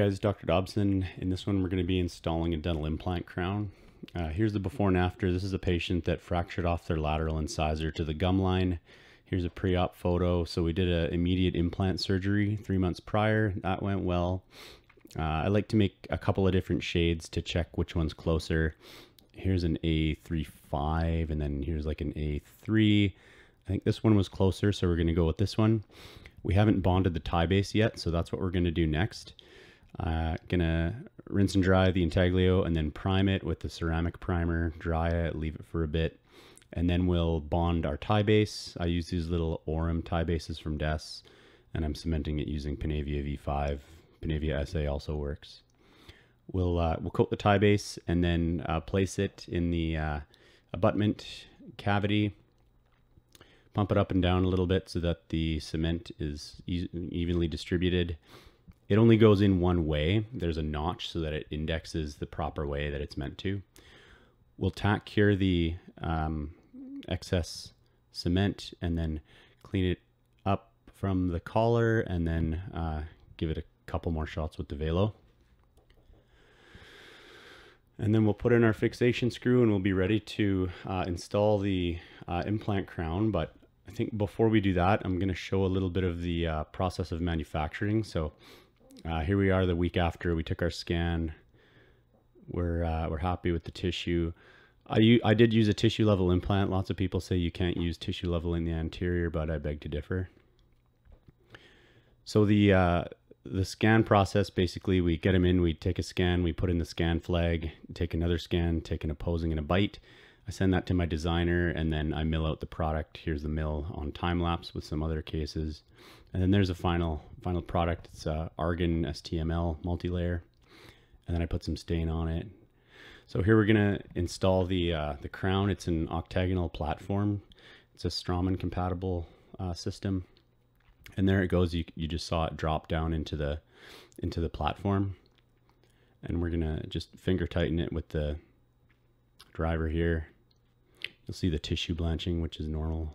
guys, Dr. Dobson. In this one, we're going to be installing a dental implant crown. Uh, here's the before and after. This is a patient that fractured off their lateral incisor to the gum line. Here's a pre-op photo. So we did an immediate implant surgery three months prior. That went well. Uh, I like to make a couple of different shades to check which one's closer. Here's an A35 and then here's like an A3. I think this one was closer, so we're going to go with this one. We haven't bonded the Ti-base yet, so that's what we're going to do next. Uh, gonna rinse and dry the intaglio and then prime it with the ceramic primer, dry it, leave it for a bit, and then we'll bond our Ti-base. I use these little Aurum Ti-bases from DESS, and I'm cementing it using Panavia V5. Panavia SA also works. We'll uh, we'll coat the Ti-base and then uh, place it in the uh, abutment cavity. Pump it up and down a little bit so that the cement is e evenly distributed it only goes in one way. There's a notch so that it indexes the proper way that it's meant to. We'll tack cure the um, excess cement and then clean it up from the collar and then uh, give it a couple more shots with the Valo. And then we'll put in our fixation screw and we'll be ready to uh, install the uh, implant crown. But I think before we do that, I'm going to show a little bit of the uh, process of manufacturing. So uh, here we are the week after we took our scan. We're, uh, we're happy with the tissue. I, I did use a tissue level implant. Lots of people say you can't use tissue level in the anterior, but I beg to differ. So the, uh, the scan process, basically we get them in, we take a scan, we put in the scan flag, take another scan, take an opposing and a bite. I send that to my designer and then I mill out the product. Here's the mill on time lapse with some other cases. And then there's a final final product. It's uh, Argan STML multi-layer. And then I put some stain on it. So here we're gonna install the uh, the crown. It's an octagonal platform. It's a Straumann compatible uh, system. And there it goes. You, you just saw it drop down into the into the platform. And we're gonna just finger tighten it with the driver here. You'll see the tissue blanching, which is normal.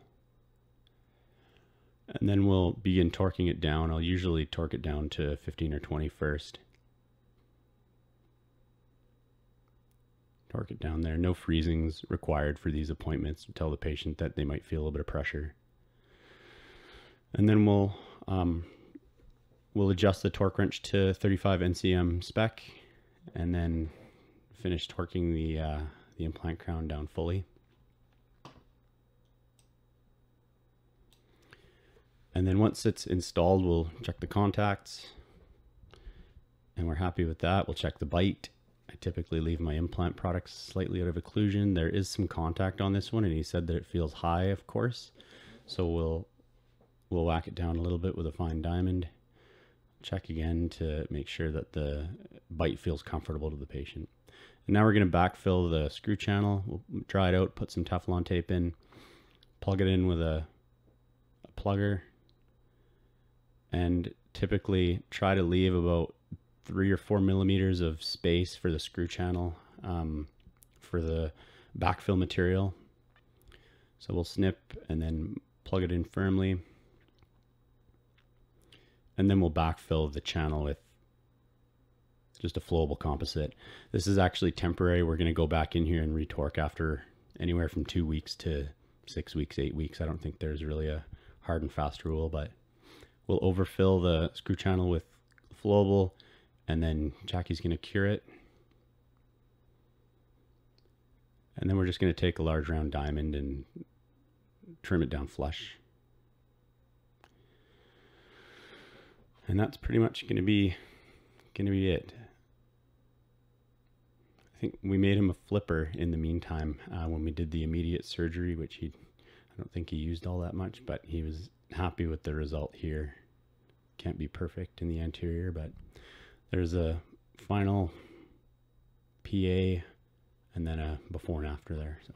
And then we'll begin torquing it down. I'll usually torque it down to 15 or 20 first. Torque it down there. No freezings required for these appointments. Tell the patient that they might feel a little bit of pressure. And then we'll um, we'll adjust the torque wrench to 35 NCM spec and then finish torquing the, uh, the implant crown down fully. And then once it's installed, we'll check the contacts and we're happy with that. We'll check the bite. I typically leave my implant products slightly out of occlusion. There is some contact on this one and he said that it feels high, of course. So we'll, we'll whack it down a little bit with a fine diamond. Check again to make sure that the bite feels comfortable to the patient. And now we're going to backfill the screw channel. We'll dry it out, put some Teflon tape in, plug it in with a, a plugger and typically try to leave about three or four millimeters of space for the screw channel um, for the backfill material. So we'll snip and then plug it in firmly. And then we'll backfill the channel with just a flowable composite. This is actually temporary. We're going to go back in here and retorque after anywhere from two weeks to six weeks, eight weeks. I don't think there's really a hard and fast rule, but We'll overfill the screw channel with flowable and then Jackie's going to cure it. And then we're just going to take a large round diamond and trim it down flush. And that's pretty much going to be going to be it. I think we made him a flipper in the meantime uh, when we did the immediate surgery, which he I don't think he used all that much, but he was happy with the result here. Can't be perfect in the anterior, but there's a final PA and then a before and after there. So.